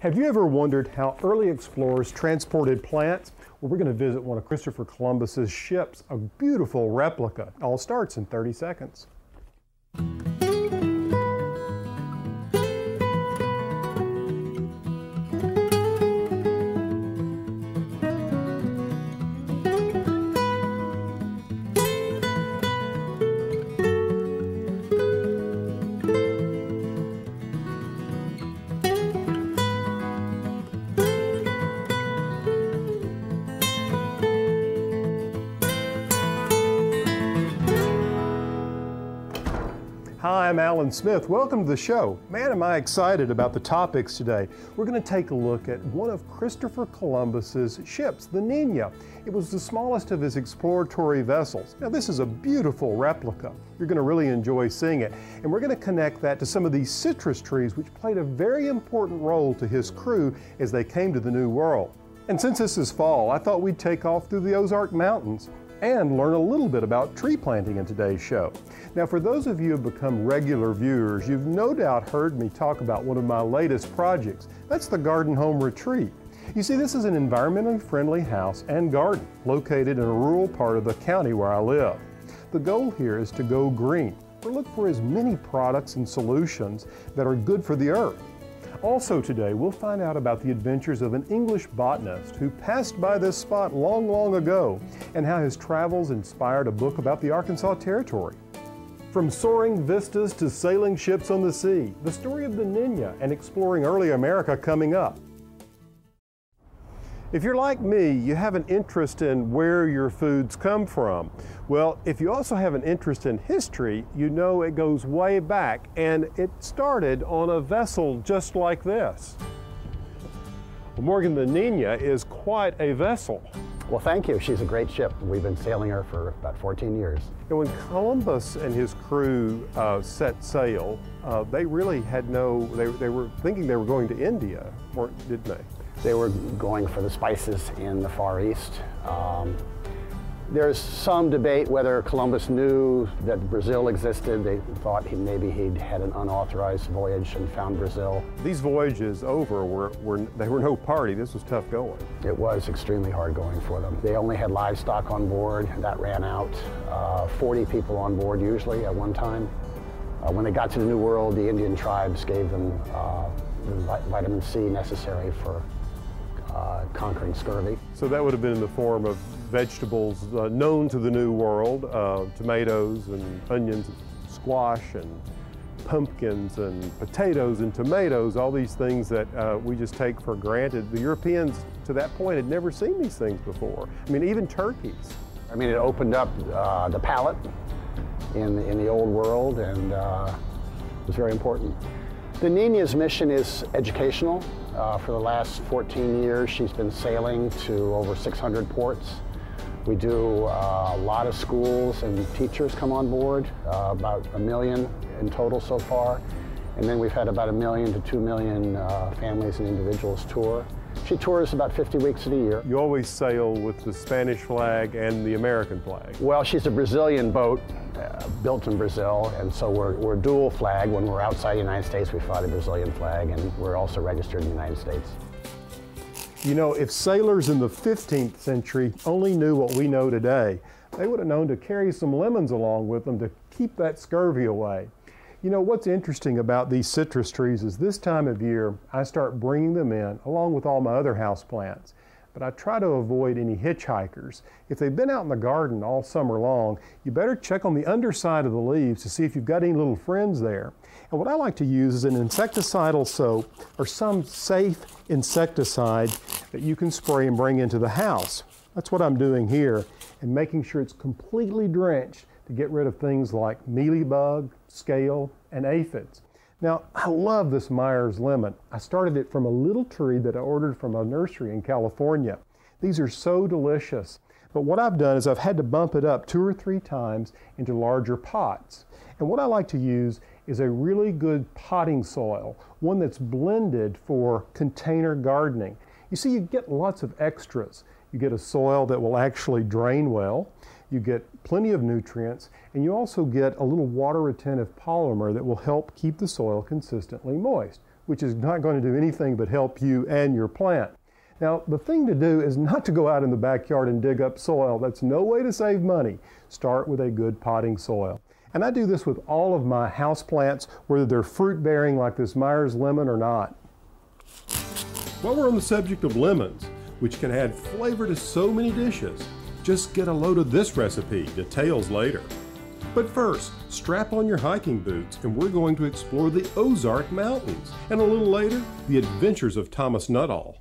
Have you ever wondered how early explorers transported plants? Well, we're going to visit one of Christopher Columbus's ships, a beautiful replica. All starts in 30 seconds. I'm Allen Smith. Welcome to the show. Man, am I excited about the topics today. We're going to take a look at one of Christopher Columbus's ships, the Niña. It was the smallest of his exploratory vessels. Now, this is a beautiful replica. You're going to really enjoy seeing it. And we're going to connect that to some of these citrus trees, which played a very important role to his crew as they came to the New World. And since this is fall, I thought we'd take off through the Ozark Mountains and learn a little bit about tree planting in today's show. Now, for those of you who have become regular viewers, you've no doubt heard me talk about one of my latest projects. That's the Garden Home Retreat. You see, this is an environmentally friendly house and garden located in a rural part of the county where I live. The goal here is to go green, or look for as many products and solutions that are good for the earth. Also today, we'll find out about the adventures of an English botanist who passed by this spot long, long ago and how his travels inspired a book about the Arkansas Territory. From soaring vistas to sailing ships on the sea, the story of the Niña and exploring early America coming up. If you're like me, you have an interest in where your foods come from. Well, if you also have an interest in history, you know it goes way back and it started on a vessel just like this. Well, Morgan the Niña is quite a vessel. Well, thank you. She's a great ship. We've been sailing her for about 14 years. And when Columbus and his crew uh, set sail, uh, they really had no, they, they were thinking they were going to India, or didn't they? They were going for the spices in the Far East. Um, there's some debate whether Columbus knew that Brazil existed. They thought he, maybe he'd had an unauthorized voyage and found Brazil. These voyages over were, were they were no party. This was tough going. It was extremely hard going for them. They only had livestock on board. That ran out. Uh, 40 people on board usually at one time. Uh, when they got to the New World, the Indian tribes gave them uh, the vitamin C necessary for uh, conquering scurvy. So that would have been in the form of vegetables uh, known to the New World, uh, tomatoes and onions, squash and pumpkins and potatoes and tomatoes, all these things that uh, we just take for granted. The Europeans to that point had never seen these things before. I mean, even turkeys. I mean, it opened up uh, the palate in, in the old world and uh, was very important. The Niña's mission is educational. Uh, for the last 14 years, she's been sailing to over 600 ports. We do uh, a lot of schools and teachers come on board, uh, about a million in total so far. And then we've had about a million to two million uh, families and individuals tour. She tours about 50 weeks of the year. You always sail with the Spanish flag and the American flag. Well, she's a Brazilian boat uh, built in Brazil, and so we're, we're dual flag. When we're outside the United States, we fly the Brazilian flag, and we're also registered in the United States. You know, if sailors in the 15th century only knew what we know today, they would have known to carry some lemons along with them to keep that scurvy away. You know, what's interesting about these citrus trees is this time of year, I start bringing them in along with all my other house plants. But I try to avoid any hitchhikers. If they've been out in the garden all summer long, you better check on the underside of the leaves to see if you've got any little friends there. And what I like to use is an insecticidal soap or some safe insecticide that you can spray and bring into the house. That's what I'm doing here and making sure it's completely drenched to get rid of things like mealybug, scale, and aphids. Now, I love this Myers lemon. I started it from a little tree that I ordered from a nursery in California. These are so delicious. But what I've done is I've had to bump it up two or three times into larger pots. And what I like to use is a really good potting soil, one that's blended for container gardening. You see, you get lots of extras. You get a soil that will actually drain well you get plenty of nutrients, and you also get a little water retentive polymer that will help keep the soil consistently moist, which is not going to do anything but help you and your plant. Now, the thing to do is not to go out in the backyard and dig up soil. That's no way to save money. Start with a good potting soil. And I do this with all of my house plants, whether they're fruit bearing like this Myers lemon or not. While we're on the subject of lemons, which can add flavor to so many dishes, just get a load of this recipe, details later. But first, strap on your hiking boots and we're going to explore the Ozark Mountains, and a little later, the adventures of Thomas Nuttall.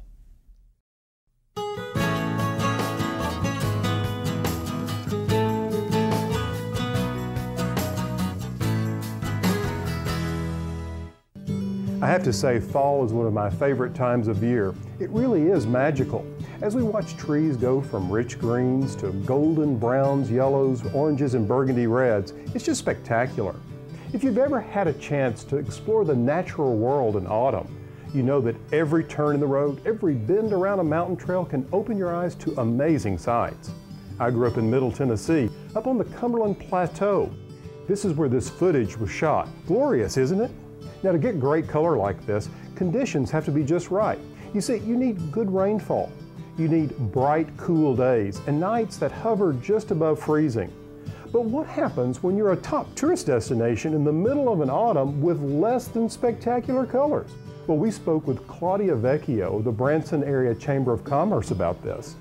I have to say, fall is one of my favorite times of year. It really is magical. As we watch trees go from rich greens to golden browns, yellows, oranges, and burgundy reds, it's just spectacular. If you've ever had a chance to explore the natural world in autumn, you know that every turn in the road, every bend around a mountain trail can open your eyes to amazing sights. I grew up in Middle Tennessee, up on the Cumberland Plateau. This is where this footage was shot. Glorious, isn't it? Now to get great color like this, conditions have to be just right. You see, you need good rainfall. You need bright, cool days and nights that hover just above freezing. But what happens when you're a top tourist destination in the middle of an autumn with less than spectacular colors? Well, we spoke with Claudia Vecchio the Branson Area Chamber of Commerce about this.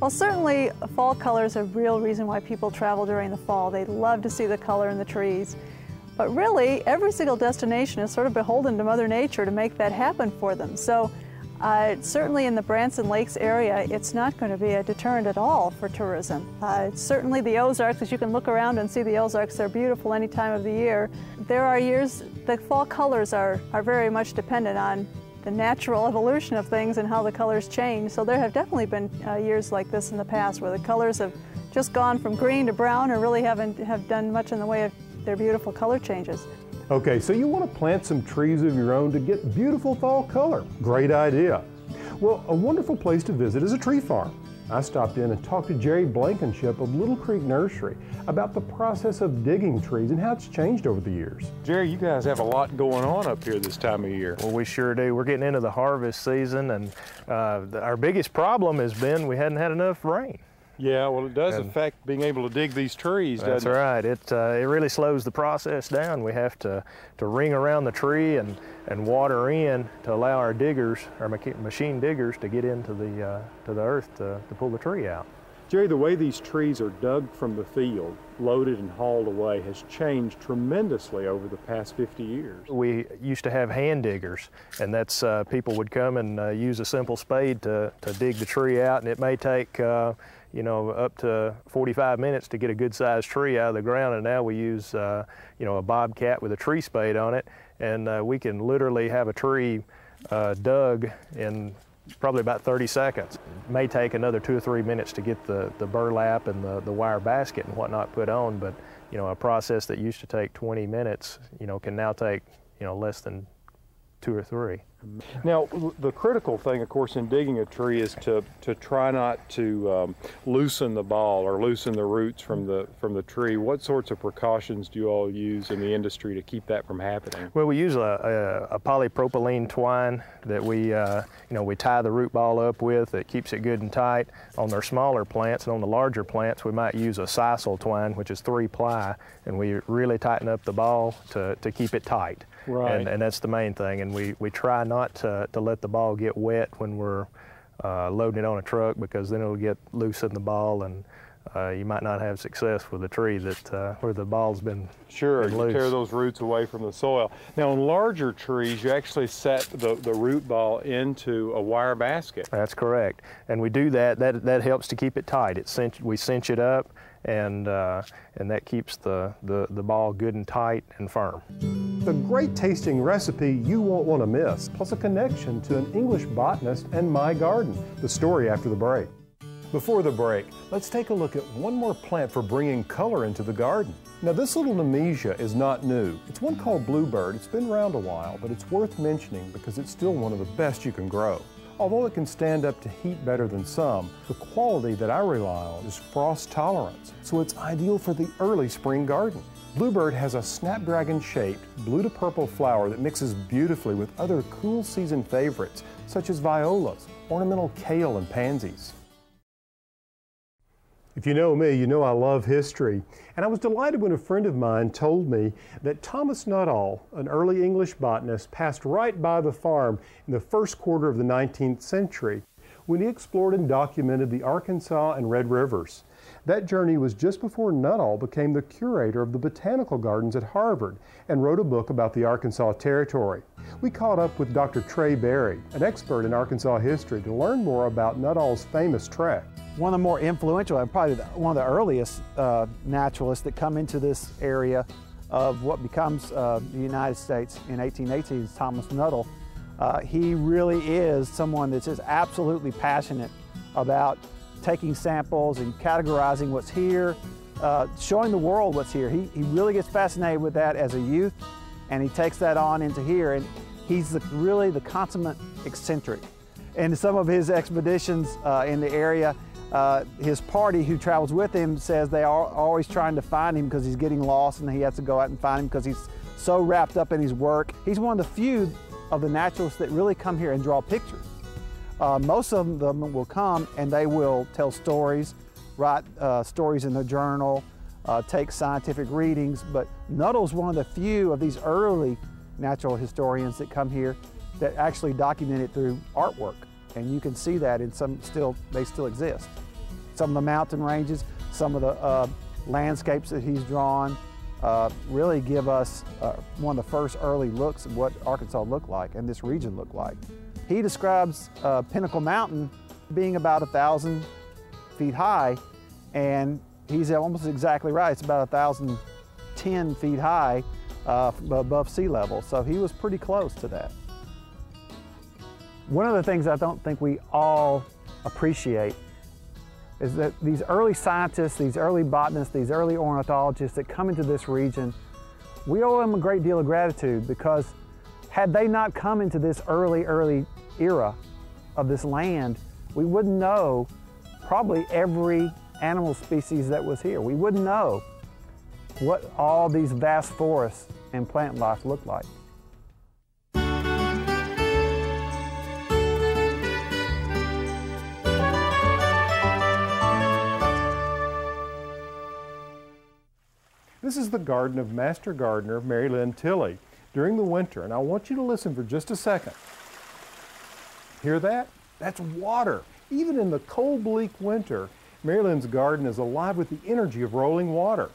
Well, certainly fall colors are a real reason why people travel during the fall. They love to see the color in the trees. But really, every single destination is sort of beholden to Mother Nature to make that happen for them. So uh, certainly in the Branson Lakes area, it's not going to be a deterrent at all for tourism. Uh, certainly the Ozarks, as you can look around and see the Ozarks, they're beautiful any time of the year. There are years, the fall colors are, are very much dependent on the natural evolution of things and how the colors change. So there have definitely been uh, years like this in the past where the colors have just gone from green to brown or really haven't have done much in the way of their beautiful color changes. Okay, so you want to plant some trees of your own to get beautiful fall color. Great idea. Well, a wonderful place to visit is a tree farm. I stopped in and talked to Jerry Blankenship of Little Creek Nursery about the process of digging trees and how it's changed over the years. Jerry, you guys have a lot going on up here this time of year. Well, we sure do. We're getting into the harvest season, and uh, our biggest problem has been we hadn't had enough rain. Yeah, well, it does and affect being able to dig these trees, That's right. It, uh, it really slows the process down. We have to, to ring around the tree and, and water in to allow our diggers, our machine diggers, to get into the, uh, to the earth to, to pull the tree out. Jerry, the way these trees are dug from the field, loaded and hauled away, has changed tremendously over the past 50 years. We used to have hand diggers, and that's uh, people would come and uh, use a simple spade to, to dig the tree out, and it may take uh, you know, up to 45 minutes to get a good sized tree out of the ground. And now we use, uh, you know, a bobcat with a tree spade on it. And uh, we can literally have a tree uh, dug in probably about 30 seconds. It may take another two or three minutes to get the, the burlap and the, the wire basket and whatnot put on. But, you know, a process that used to take 20 minutes, you know, can now take, you know, less than two or three. Now, the critical thing, of course, in digging a tree is to, to try not to um, loosen the ball or loosen the roots from the from the tree. What sorts of precautions do you all use in the industry to keep that from happening? Well, we use a, a, a polypropylene twine that we uh, you know we tie the root ball up with. that keeps it good and tight. On their smaller plants and on the larger plants, we might use a sisal twine, which is three ply, and we really tighten up the ball to, to keep it tight. Right. And, and that's the main thing. And we, we try not to, to let the ball get wet when we're uh, loading it on a truck because then it'll get loose in the ball and uh, you might not have success with a tree that uh, where the ball's been sure been you tear those roots away from the soil. Now, on larger trees, you actually set the, the root ball into a wire basket. That's correct, and we do that. That that helps to keep it tight. It cinch, we cinch it up, and uh, and that keeps the, the the ball good and tight and firm. The great tasting recipe you won't want to miss, plus a connection to an English botanist and my garden. The story after the break. Before the break, let's take a look at one more plant for bringing color into the garden. Now this little Nemesia is not new. It's one called Bluebird. It's been around a while, but it's worth mentioning because it's still one of the best you can grow. Although it can stand up to heat better than some, the quality that I rely on is frost tolerance, so it's ideal for the early spring garden. Bluebird has a snapdragon-shaped blue to purple flower that mixes beautifully with other cool season favorites such as violas, ornamental kale, and pansies. If you know me, you know I love history. And I was delighted when a friend of mine told me that Thomas Nuttall, an early English botanist, passed right by the farm in the first quarter of the 19th century when he explored and documented the Arkansas and Red Rivers. That journey was just before Nuttall became the curator of the botanical gardens at Harvard and wrote a book about the Arkansas Territory. We caught up with Dr. Trey Berry, an expert in Arkansas history, to learn more about Nuttall's famous trek. One of the more influential and probably one of the earliest uh, naturalists that come into this area of what becomes uh, the United States in 1818 is Thomas Nuttall. Uh, he really is someone that's just absolutely passionate about taking samples and categorizing what's here, uh, showing the world what's here. He, he really gets fascinated with that as a youth and he takes that on into here and he's the, really the consummate eccentric. And some of his expeditions uh, in the area, uh, his party who travels with him says they are always trying to find him because he's getting lost and he has to go out and find him because he's so wrapped up in his work. He's one of the few of the naturalists that really come here and draw pictures. Uh, most of them will come and they will tell stories, write uh, stories in their journal, uh, take scientific readings, but Nuttall's one of the few of these early natural historians that come here that actually document it through artwork. And you can see that in some still, they still exist some of the mountain ranges, some of the uh, landscapes that he's drawn uh, really give us uh, one of the first early looks at what Arkansas looked like and this region looked like. He describes uh, Pinnacle Mountain being about a thousand feet high and he's almost exactly right. It's about a thousand ten feet high uh, above sea level. So he was pretty close to that. One of the things I don't think we all appreciate is that these early scientists, these early botanists, these early ornithologists that come into this region, we owe them a great deal of gratitude because had they not come into this early, early era of this land, we wouldn't know probably every animal species that was here. We wouldn't know what all these vast forests and plant life looked like. This is the garden of Master Gardener Mary Lynn Tilley during the winter, and I want you to listen for just a second. Hear that? That's water. Even in the cold, bleak winter, Mary Lynn's garden is alive with the energy of rolling water.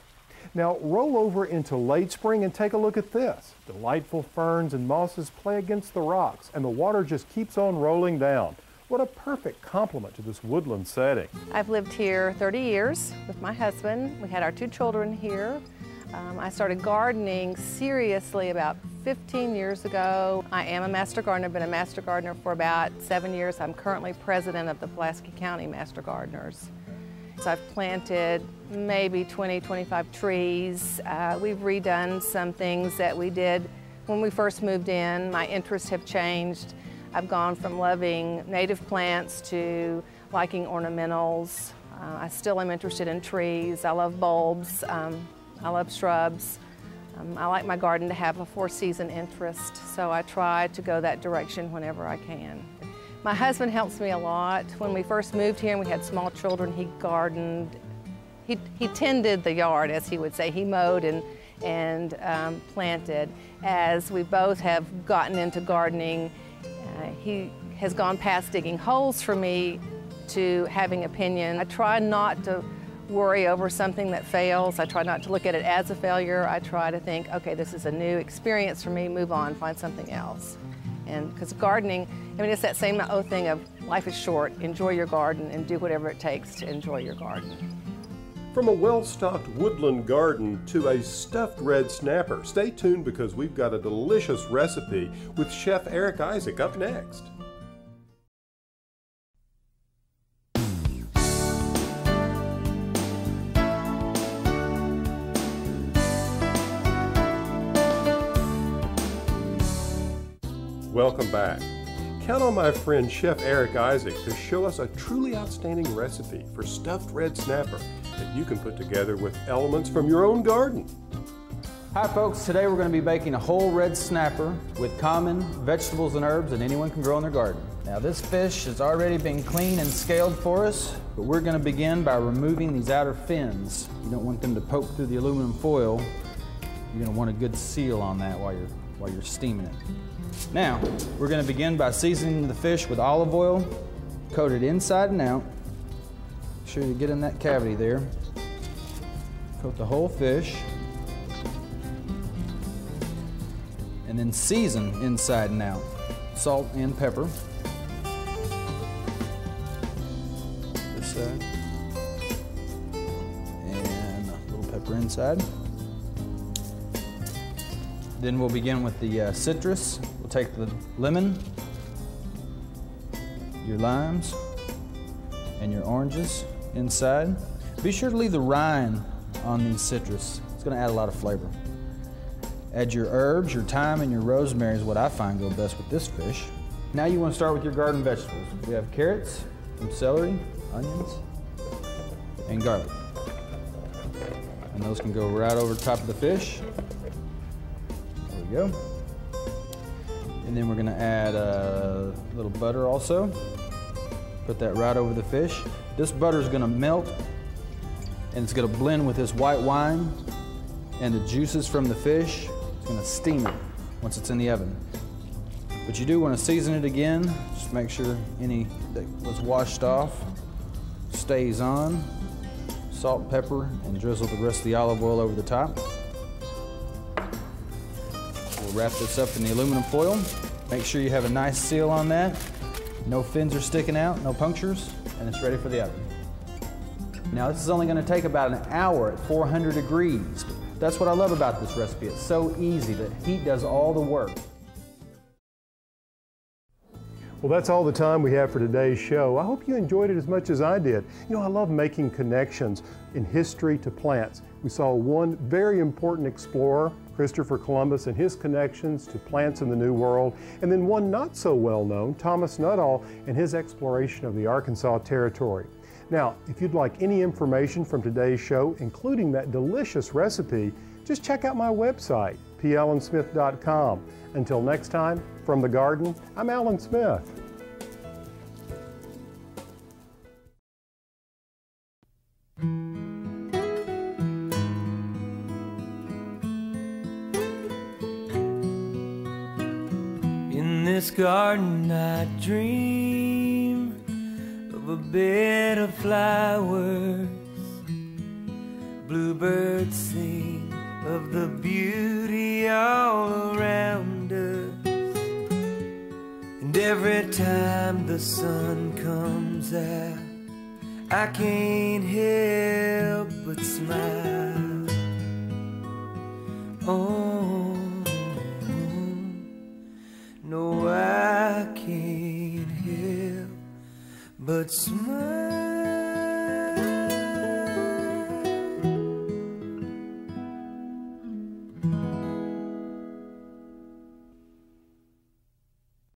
Now roll over into late spring and take a look at this. Delightful ferns and mosses play against the rocks and the water just keeps on rolling down. What a perfect complement to this woodland setting. I've lived here 30 years with my husband. We had our two children here. Um, I started gardening seriously about 15 years ago. I am a master gardener, been a master gardener for about seven years. I'm currently president of the Pulaski County Master Gardeners. So I've planted maybe 20, 25 trees. Uh, we've redone some things that we did when we first moved in. My interests have changed. I've gone from loving native plants to liking ornamentals. Uh, I still am interested in trees. I love bulbs. Um, I love shrubs. Um, I like my garden to have a four-season interest, so I try to go that direction whenever I can. My husband helps me a lot. When we first moved here and we had small children, he gardened. He, he tended the yard, as he would say. He mowed and, and um, planted. As we both have gotten into gardening, uh, he has gone past digging holes for me to having opinion. I try not to worry over something that fails. I try not to look at it as a failure. I try to think, okay, this is a new experience for me, move on, find something else. And because gardening, I mean, it's that same old thing of life is short, enjoy your garden and do whatever it takes to enjoy your garden. From a well-stocked woodland garden to a stuffed red snapper, stay tuned because we've got a delicious recipe with Chef Eric Isaac up next. Welcome back. Count on my friend Chef Eric Isaac to show us a truly outstanding recipe for stuffed red snapper that you can put together with elements from your own garden. Hi folks, today we're going to be baking a whole red snapper with common vegetables and herbs that anyone can grow in their garden. Now this fish has already been cleaned and scaled for us, but we're going to begin by removing these outer fins. You don't want them to poke through the aluminum foil. You're going to want a good seal on that while you're, while you're steaming it. Now, we're going to begin by seasoning the fish with olive oil, coated inside and out. Make sure you get in that cavity there. Coat the whole fish. and then season inside and out. Salt and pepper. This side. And a little pepper inside. Then we'll begin with the uh, citrus. We'll take the lemon, your limes, and your oranges inside. Be sure to leave the rind on these citrus. It's going to add a lot of flavor. Add your herbs, your thyme, and your rosemary is what I find go best with this fish. Now you want to start with your garden vegetables. We have carrots, some celery, onions, and garlic. And those can go right over top of the fish. Go. And then we're gonna add a little butter also. Put that right over the fish. This butter is gonna melt and it's gonna blend with this white wine and the juices from the fish It's to steam it once it's in the oven. But you do want to season it again. Just make sure any that was washed off stays on. Salt, pepper, and drizzle the rest of the olive oil over the top. Wrap this up in the aluminum foil. Make sure you have a nice seal on that. No fins are sticking out, no punctures, and it's ready for the oven. Now this is only going to take about an hour at 400 degrees. That's what I love about this recipe. It's so easy. The heat does all the work. Well, that's all the time we have for today's show. I hope you enjoyed it as much as I did. You know, I love making connections in history to plants. We saw one very important explorer, Christopher Columbus, and his connections to plants in the New World, and then one not so well known, Thomas Nuttall, and his exploration of the Arkansas Territory. Now, if you'd like any information from today's show, including that delicious recipe, just check out my website, pallensmith.com. Until next time, from the garden, I'm Allen Smith. Garden I dream of a bed of flowers. Bluebirds sing of the beauty all around us. And every time the sun comes out, I can't help but smile. Oh, but smile.